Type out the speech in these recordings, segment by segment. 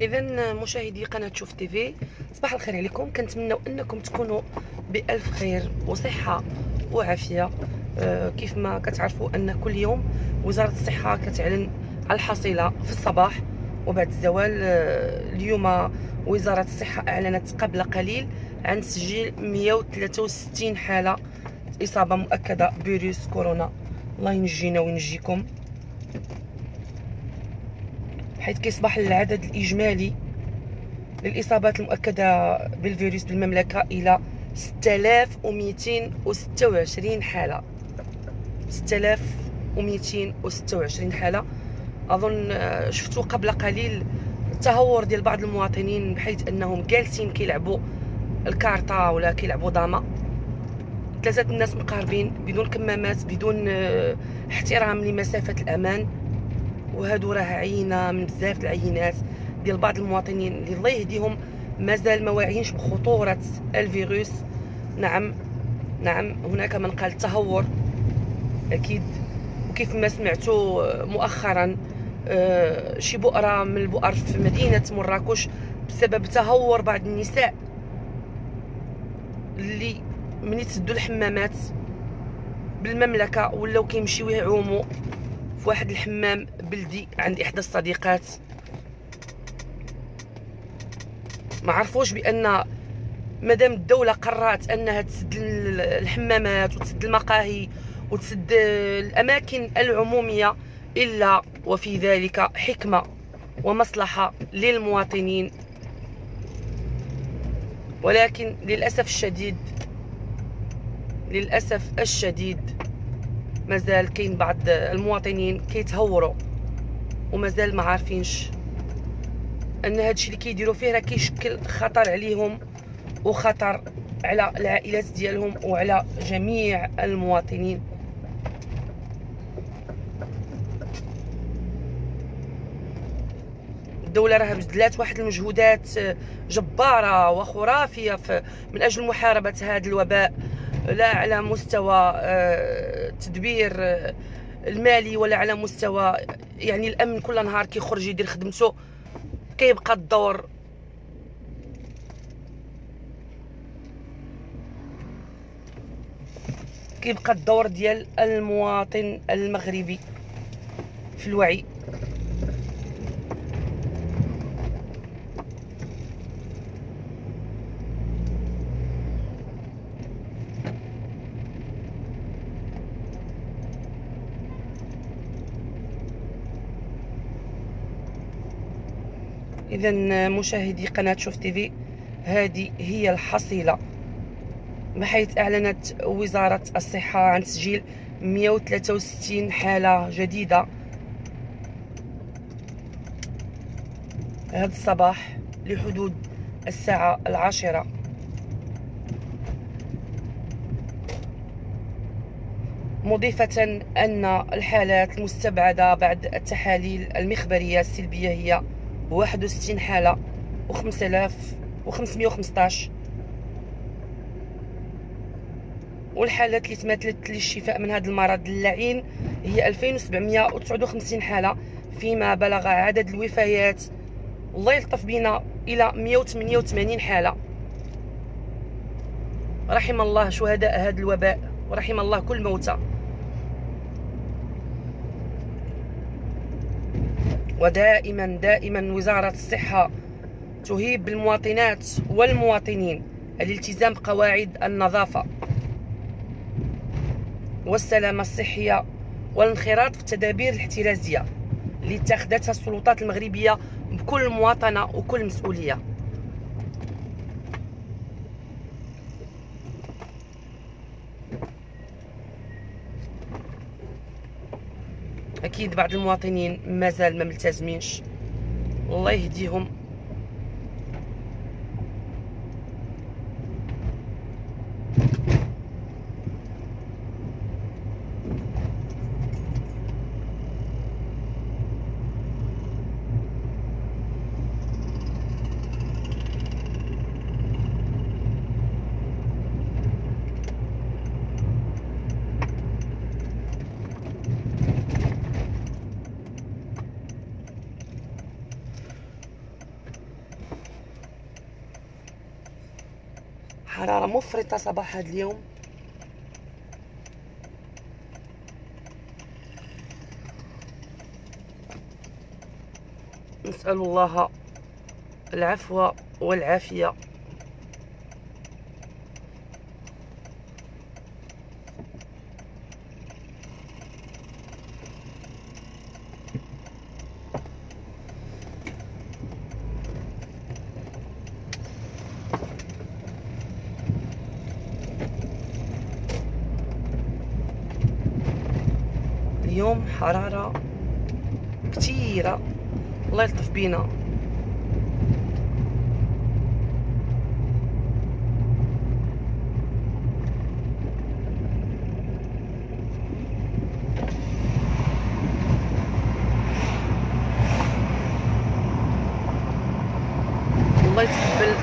اذا مشاهدي قناة شوف تيفي صباح الخير عليكم. كنتمنوا أنكم تكونوا بألف خير وصحة وعافية. آه كيف ما كتعرفوا أن كل يوم وزارة الصحة كتعلن على الحصيلة في الصباح. وبعد الزوال آه اليوم وزارة الصحة أعلنت قبل قليل عن تسجيل 163 حالة إصابة مؤكدة بفيروس كورونا. الله ينجينا وينجيكم. حيث كيصبح العدد الإجمالي للإصابات المؤكدة بالفيروس بالمملكة إلى 6226 حالة. 6226 حالة. أظن آه، شفتوا قبل قليل التهور ديال بعض المواطنين بحيث أنهم جالسين كيلعبوا الكارطة ولا كيلعبوا داما ثلاثة الناس مقاربين بدون كمامات بدون آه، احترام لمسافة الأمان. وهادو راه عينة من بزاف العينات ديال بعض المواطنين اللي الله يهديهم. مازال ما واعيينش بخطورة الفيروس. نعم نعم هناك من قال تهور. أكيد. وكيف ما سمعتوا مؤخرا آه، شي بؤرة من البؤر في مدينة مراكش بسبب تهور بعض النساء اللي من يتسدوا الحمامات بالمملكة ولاو كيمشيو يعوموا في واحد الحمام بلدي عند إحدى الصديقات. ما عرفوش بأن مادام الدولة قررت أنها تسد الحمامات وتسد المقاهي وتسد الأماكن العمومية إلا وفي ذلك حكمة ومصلحة للمواطنين. ولكن للأسف الشديد للأسف الشديد مازال كاين بعض المواطنين كيتهوروا ومازال ما عارفينش أن هادشي اللي كيديروا فيه راه كيشكل خطر عليهم وخطر على العائلات ديالهم وعلى جميع المواطنين. الدولة راه بذلات واحد المجهودات جبارة وخرافية من أجل محاربة هذا الوباء. لا على مستوى التدبير آه، المالي ولا على مستوى يعني الأمن كل نهار كيخرج يدير خدمته كيبقى الدور. كيبقى الدور ديال المواطن المغربي في الوعي. اذا مشاهدي قناة شوف تيفي هذه هي الحصيلة. بحيث أعلنت وزارة الصحة عن تسجيل 163 حالة جديدة. هذا الصباح لحدود الساعة العاشرة. مضيفة أن الحالات المستبعدة بعد التحاليل المخبرية السلبية هي 61 حالة و 5515 والحالات اللي تماثلت للشفاء من هذا المرض اللعين هي 2759 حالة فيما بلغ عدد الوفيات الله يلطف بنا إلى 188 حالة. رحم الله شهداء هذا الوباء ورحم الله كل موتى. ودائما دائما وزارة الصحة تهيب بالمواطنات والمواطنين الالتزام بقواعد النظافة والسلامة الصحية والانخراط في التدابير الاحترازية اللي اتخذتها السلطات المغربية بكل مواطنة وكل مسؤولية. أكيد بعض المواطنين مازال ما ملتزمينش. والله يهديهم. حرارة مفرطة صباح هذا اليوم. نسأل الله العفو والعافية. اليوم حرارة كتيرة. الله يلطف بينا. الله يتقبل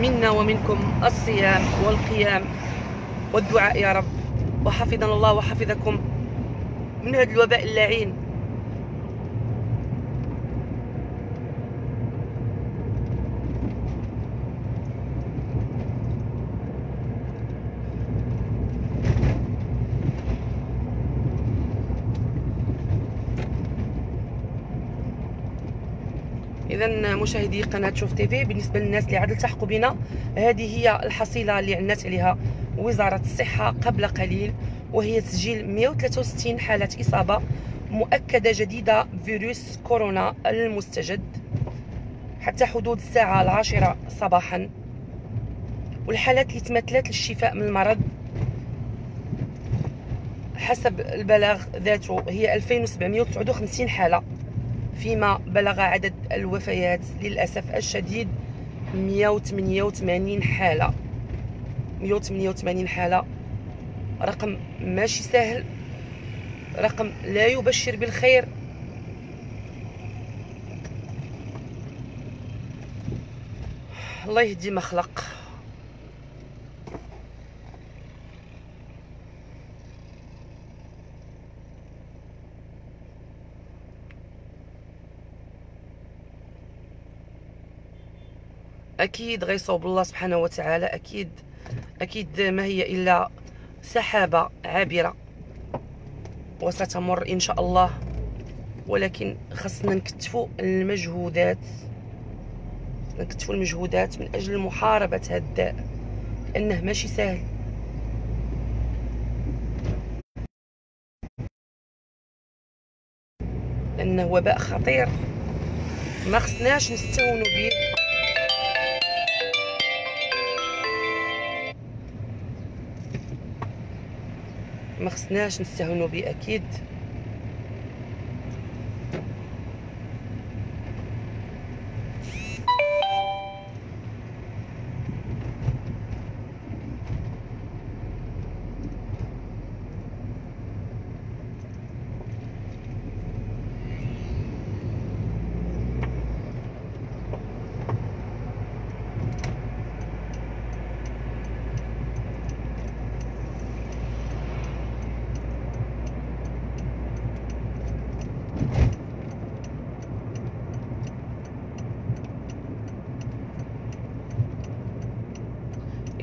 منا ومنكم الصيام والقيام والدعاء يا رب. وحفظنا الله وحفظكم. من هذا الوباء اللعين. اذا مشاهدي قناة شوف تيفي بالنسبة للناس اللي عاد التحقوا بنا هذه هي الحصيلة اللي عنات عليها وزارة الصحة قبل قليل. وهي تسجيل 163 حالة إصابة مؤكدة جديدة فيروس كورونا المستجد حتى حدود الساعة العاشرة صباحا. والحالات اللي تمثلت للشفاء من المرض حسب البلاغ ذاته هي 2759 حالة فيما بلغ عدد الوفيات للأسف الشديد 188 حالة. 188 حالة رقم ماشي سهل. رقم لا يبشر بالخير. الله يهدي ما خلق. أكيد غيصوب الله سبحانه وتعالى. أكيد. أكيد ما هي إلا سحابة عابرة وستمر إن شاء الله ولكن خصنا نكتفوا المجهودات نكتفوا المجهودات من أجل محاربة هذا الداء لأنه ماشي سهل لأنه وباء خطير. ما خصناش نستهونوا به. ما خصناش نستهونوا به أكيد.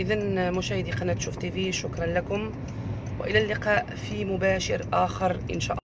اذا مشاهدي قناة شوف تيفي شكرا لكم وإلى اللقاء في مباشر آخر إن شاء الله.